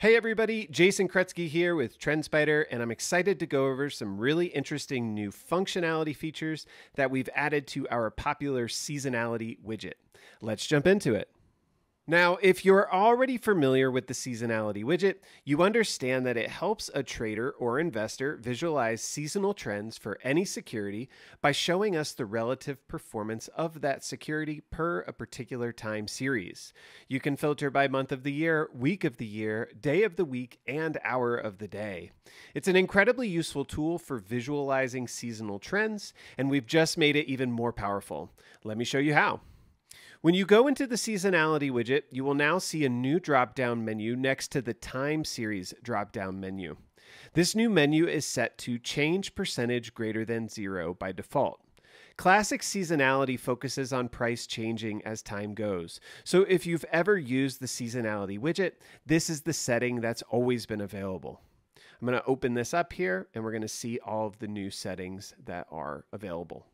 Hey everybody, Jason Kretzky here with TrendSpider, and I'm excited to go over some really interesting new functionality features that we've added to our popular seasonality widget. Let's jump into it. Now, if you're already familiar with the seasonality widget, you understand that it helps a trader or investor visualize seasonal trends for any security by showing us the relative performance of that security per a particular time series. You can filter by month of the year, week of the year, day of the week, and hour of the day. It's an incredibly useful tool for visualizing seasonal trends, and we've just made it even more powerful. Let me show you how. When you go into the seasonality widget, you will now see a new drop down menu next to the time series drop down menu. This new menu is set to change percentage greater than zero by default. Classic seasonality focuses on price changing as time goes. So if you've ever used the seasonality widget, this is the setting that's always been available. I'm going to open this up here and we're going to see all of the new settings that are available.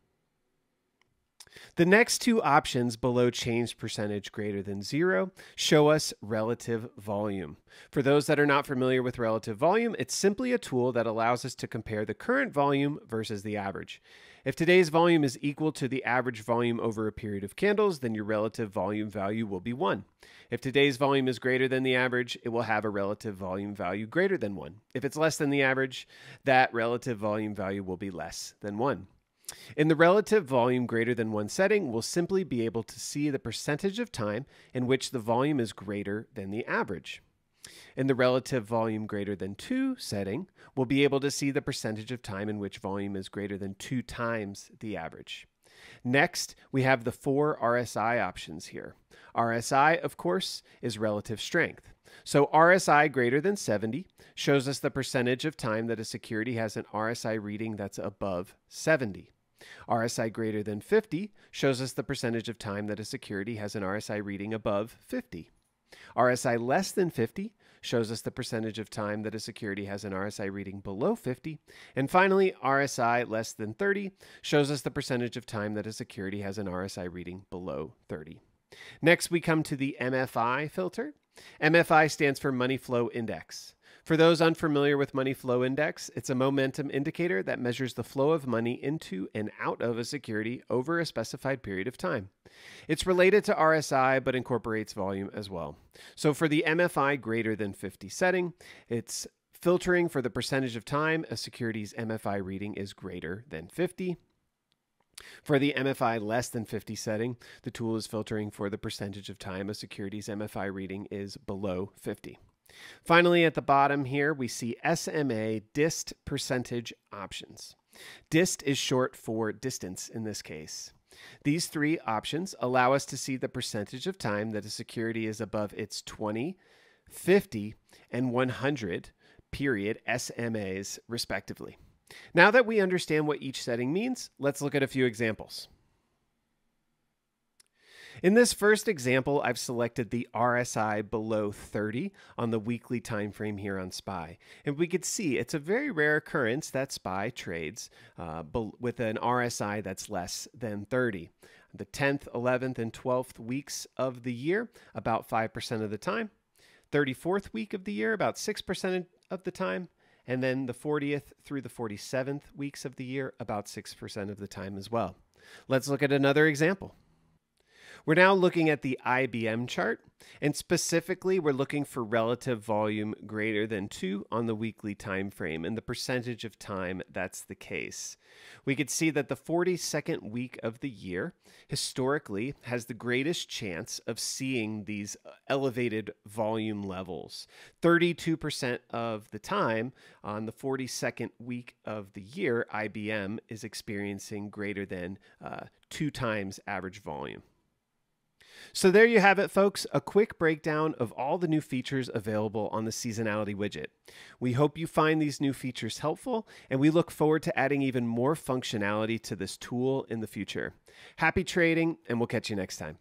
The next two options below change percentage greater than zero show us relative volume. For those that are not familiar with relative volume, it's simply a tool that allows us to compare the current volume versus the average. If today's volume is equal to the average volume over a period of candles, then your relative volume value will be 1. If today's volume is greater than the average, it will have a relative volume value greater than 1. If it's less than the average, that relative volume value will be less than 1. In the relative volume greater than one setting, we'll simply be able to see the percentage of time in which the volume is greater than the average. In the relative volume greater than 2 setting, we'll be able to see the percentage of time in which volume is greater than 2 times the average. Next, we have the four RSI options here. RSI, of course, is relative strength. So RSI greater than 70 shows us the percentage of time that a security has an RSI reading that's above 70. RSI greater than 50 shows us the percentage of time that a security has an RSI reading above 50. RSI less than 50 shows us the percentage of time that a security has an RSI reading below 50. And finally, RSI less than 30 shows us the percentage of time that a security has an RSI reading below 30. Next, we come to the MFI filter. MFI stands for Money Flow Index. For those unfamiliar with Money Flow Index, it's a momentum indicator that measures the flow of money into and out of a security over a specified period of time. It's related to RSI but incorporates volume as well. So for the MFI greater than 50 setting, it's filtering for the percentage of time a security's MFI reading is greater than 50. For the MFI less than 50 setting, the tool is filtering for the percentage of time a security's MFI reading is below 50. Finally, at the bottom here, we see SMA dist percentage options. Dist is short for distance in this case. These three options allow us to see the percentage of time that a security is above its 20, 50, and 100 period SMAs, respectively. Now that we understand what each setting means, let's look at a few examples. In this first example, I've selected the RSI below 30 on the weekly time frame here on SPY. And we could see it's a very rare occurrence that SPY trades uh, with an RSI that's less than 30. The 10th, 11th, and 12th weeks of the year, about 5% of the time. 34th week of the year, about 6% of the time. And then the 40th through the 47th weeks of the year, about 6% of the time as well. Let's look at another example. We're now looking at the IBM chart, and specifically, we're looking for relative volume greater than 2 on the weekly time frame and the percentage of time that's the case. We could see that the 42nd week of the year historically has the greatest chance of seeing these uh, elevated volume levels. 32% of the time on the 42nd week of the year, IBM is experiencing greater than uh, two times average volume. So there you have it, folks, a quick breakdown of all the new features available on the seasonality widget. We hope you find these new features helpful, and we look forward to adding even more functionality to this tool in the future. Happy trading, and we'll catch you next time.